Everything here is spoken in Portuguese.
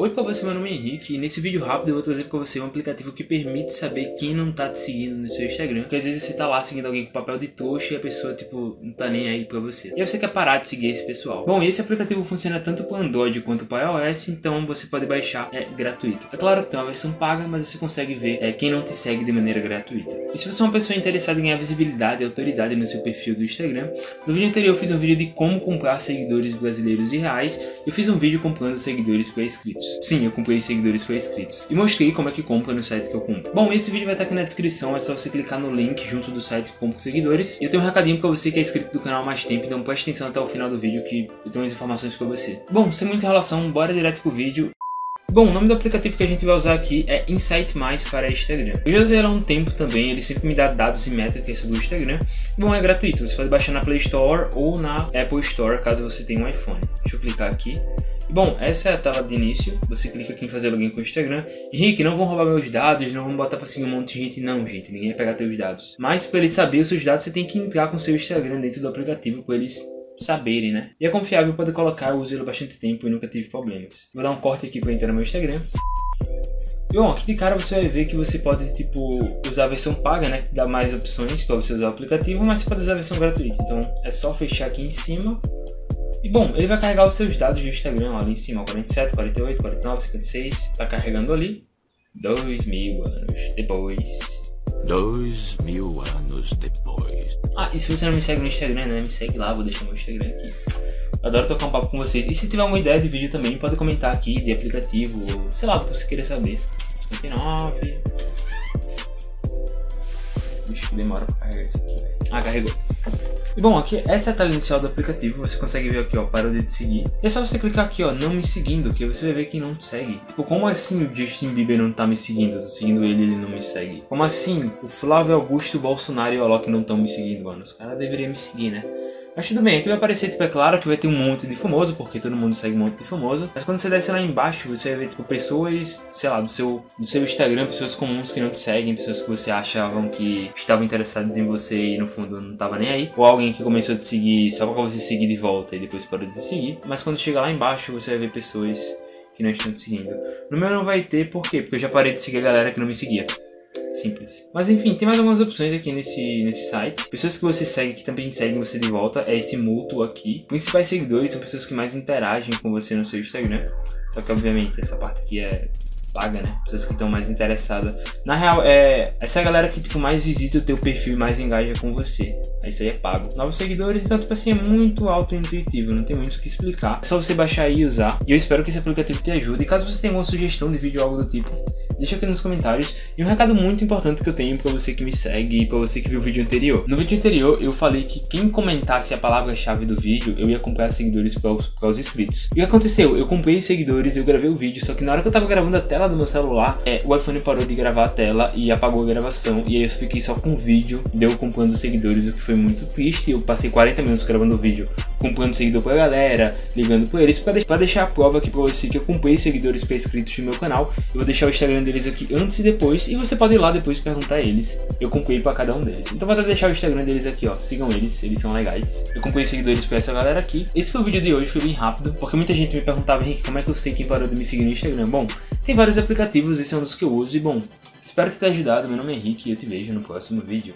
Oi pra você, meu nome é Henrique e nesse vídeo rápido eu vou trazer pra você um aplicativo que permite saber quem não tá te seguindo no seu Instagram. Porque às vezes você tá lá seguindo alguém com papel de trouxa e a pessoa, tipo, não tá nem aí pra você. E aí você quer parar de seguir esse pessoal. Bom, esse aplicativo funciona tanto para Android quanto para iOS, então você pode baixar, é gratuito. É claro que tem uma versão paga, mas você consegue ver é, quem não te segue de maneira gratuita. E se você é uma pessoa interessada em ganhar visibilidade e autoridade no seu perfil do Instagram, no vídeo anterior eu fiz um vídeo de como comprar seguidores brasileiros e reais. Eu fiz um vídeo comprando seguidores para inscritos. Sim, eu comprei seguidores para inscritos. E mostrei como é que compra no site que eu compro. Bom, esse vídeo vai estar aqui na descrição, é só você clicar no link junto do site que compra seguidores. E eu tenho um recadinho para você que é inscrito do canal há mais tempo, então preste atenção até o final do vídeo que eu tenho as informações para você. Bom, sem muita relação, bora direto pro vídeo. Bom, o nome do aplicativo que a gente vai usar aqui é Insight Mais para Instagram. Eu já usei há um tempo também, ele sempre me dá dados e métricas sobre o Instagram. Bom, é gratuito, você pode baixar na Play Store ou na Apple Store caso você tenha um iPhone. Deixa eu clicar aqui. Bom, essa é a tela de início. Você clica aqui em fazer login com o Instagram. Henrique, não vão roubar meus dados, não vão botar pra seguir um monte de gente. Não, gente, ninguém vai pegar teus dados. Mas para ele saber os seus dados, você tem que entrar com seu Instagram dentro do aplicativo para eles saberem, né? E é confiável, pode colocar, eu uso ele bastante tempo e nunca tive problemas. Vou dar um corte aqui para entrar no meu Instagram. Bom, aqui de cara você vai ver que você pode, tipo, usar a versão paga, né? Que dá mais opções para você usar o aplicativo, mas você pode usar a versão gratuita. Então é só fechar aqui em cima e bom, ele vai carregar os seus dados do Instagram ali em cima, 47, 48, 49, 56. Tá carregando ali. Dois mil anos depois. Dois mil anos depois. Ah, e se você não me segue no Instagram, né? Me segue lá, vou deixar meu Instagram aqui. Adoro tocar um papo com vocês. E se tiver alguma ideia de vídeo também, pode comentar aqui de aplicativo, sei lá, do que você queira saber. 59. Vixe, demora pra carregar isso aqui, velho. Ah, carregou. E bom, aqui essa é a tela inicial do aplicativo, você consegue ver aqui, ó, parou de seguir. E é só você clicar aqui, ó, não me seguindo, que você vai ver quem não te segue. Tipo, como assim o Justin Bieber não tá me seguindo? Eu tô seguindo ele ele não me segue. Como assim o Flávio Augusto, Bolsonaro e o Alok não estão me seguindo, mano? Os caras deveriam me seguir, né? Mas tudo bem, aqui vai aparecer, tipo, é claro que vai ter um monte de famoso, porque todo mundo segue um monte de famoso. Mas quando você desce lá embaixo, você vai ver, tipo, pessoas, sei lá, do seu, do seu Instagram, pessoas comuns que não te seguem, pessoas que você achavam que estavam interessadas em você e no fundo não tava nem aí. Ou alguém que começou a te seguir só pra você seguir de volta e depois parou de te seguir. Mas quando chega lá embaixo, você vai ver pessoas que não estão te seguindo. No meu não vai ter, por quê? Porque eu já parei de seguir a galera que não me seguia. Simples. Mas enfim, tem mais algumas opções aqui nesse, nesse site. Pessoas que você segue que também seguem você de volta é esse mútuo aqui. Principais seguidores são pessoas que mais interagem com você no seu Instagram. Só que obviamente essa parte aqui é paga, né? Pessoas que estão mais interessadas. Na real, é essa é galera que tipo, mais visita o teu perfil e mais engaja com você. Isso aí é pago. Novos seguidores, então, tipo assim, é muito auto-intuitivo, não tem muito o que explicar. É só você baixar e usar. E eu espero que esse aplicativo te ajude. E caso você tenha alguma sugestão de vídeo ou algo do tipo, deixa aqui nos comentários. E um recado muito importante que eu tenho para você que me segue e para você que viu o vídeo anterior. No vídeo anterior eu falei que quem comentasse a palavra-chave do vídeo, eu ia comprar seguidores para os, inscritos. E o que aconteceu? Eu comprei seguidores, eu gravei o vídeo, só que na hora que eu tava gravando a tela do meu celular, é, o iPhone parou de gravar a tela e apagou a gravação. E aí eu fiquei só com o vídeo, deu comprando seguidores, o que foi muito triste. Eu passei 40 minutos gravando o vídeo, comprando seguidor pra galera, ligando pra eles, para deixar a prova aqui pra você que eu comprei seguidores inscritos no meu canal. Eu vou deixar o Instagram deles aqui antes e depois. E você pode ir lá depois perguntar a eles. Eu comprei para cada um deles. Então vou até deixar o Instagram deles aqui, ó. Sigam eles, eles são legais. Eu comprei seguidores para essa galera aqui. Esse foi o vídeo de hoje, foi bem rápido. Porque muita gente me perguntava, Henrique, como é que eu sei quem parou de me seguir no Instagram? Bom, tem vários aplicativos, esse é um dos que eu uso. E bom, espero ter te ajudado. Meu nome é Henrique e eu te vejo no próximo vídeo.